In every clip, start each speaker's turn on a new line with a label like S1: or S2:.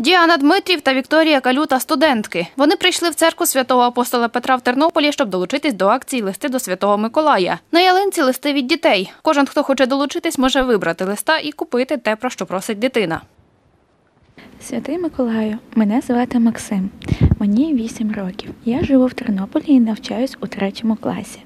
S1: Діана Дмитрів та Вікторія Калюта – студентки. Вони прийшли в церкву святого апостола Петра в Тернополі, щоб долучитись до акції «Листи до Святого Миколая». На ялинці листи від дітей. Кожен, хто хоче долучитись, може вибрати листа і купити те, про що просить дитина.
S2: Святий Миколаю, мене звати Максим. Мені 8 років. Я живу в Тернополі і навчаюсь у третьому класі.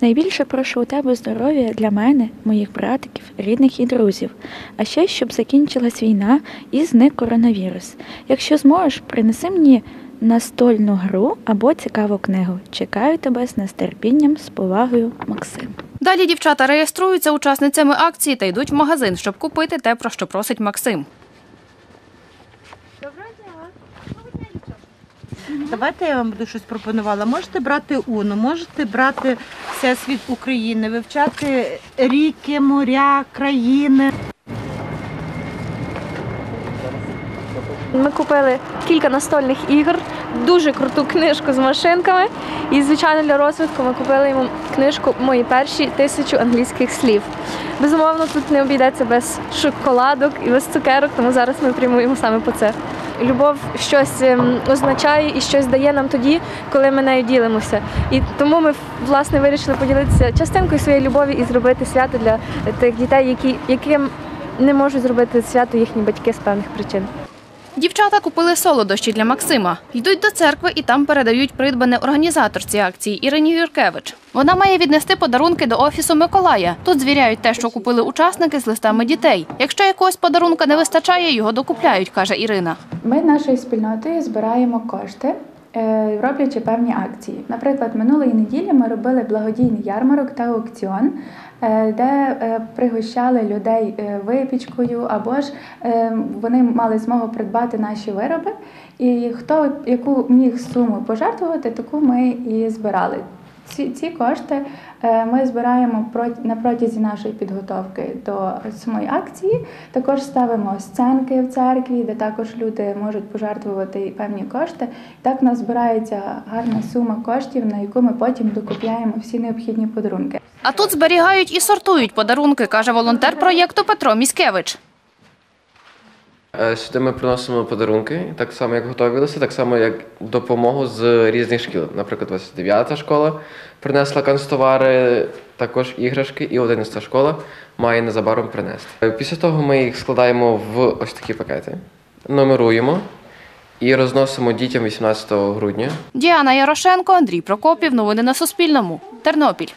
S2: Найбільше прошу у тебе здоров'я для мене, моїх братиків, рідних і друзів. А ще щоб закінчилась війна і зник коронавірус. Якщо зможеш, принеси мені настольну гру або цікаву книгу. Чекаю тебе з нетерпінням, з повагою, Максим.
S1: Далі дівчата реєструються учасницями акції та йдуть в магазин, щоб купити те, про що просить Максим.
S3: Давайте я вам буду щось пропонувала. Можете брати УНО, можете брати Всесвіт України, вивчати ріки, моря, країни.
S4: Ми купили кілька настольних ігор, дуже круту книжку з машинками. І, звичайно, для розвитку ми купили йому книжку Мої перші тисячу англійських слів. Безумовно, тут не обійдеться без шоколадок і без цукерок, тому зараз ми прямуємо саме по це. Любов щось ем, означає і щось дає нам тоді, коли ми нею ділимося. І тому ми власне вирішили поділитися частинкою своєї любові і зробити свято для тих дітей, які, яким не можуть зробити свято їхні батьки з певних причин.
S1: Дівчата купили солодощі для Максима. Йдуть до церкви і там передають придбане організаторці акції Ірині Юркевич. Вона має віднести подарунки до офісу Миколая. Тут звіряють те, що купили учасники з листами дітей. Якщо якогось подарунка не вистачає, його докупляють, каже Ірина.
S2: Ми нашою спільнотою збираємо кошти, роблячи певні акції. Наприклад, минулої неділі ми робили благодійний ярмарок та аукціон, е, де е, пригощали людей е, випічкою, або ж е, вони мали змогу придбати наші вироби. І хто яку міг суму пожертвувати, таку ми і збирали. Ці, ці кошти е, ми збираємо на протязі нашої підготовки до самої акції. Також ставимо сценки в церкві, де також люди можуть пожертвувати певні кошти. Так у нас збирається гарна сума коштів, на яку ми потім докупляємо всі необхідні подарунки.
S1: А тут зберігають і сортують подарунки, каже волонтер проєкту Петро Міськевич.
S5: Е, Сюди ми приносимо подарунки, так само як готові так само як допомогу з різних шкіл. Наприклад, 29-та школа принесла канцтовари, також іграшки, і 11-та школа має незабаром принести. Е, Після того ми їх складаємо в ось такі пакети, номеруємо і розносимо дітям 18 грудня.
S1: Діана Ярошенко, Андрій Прокопів. Новини на Суспільному. Тернопіль.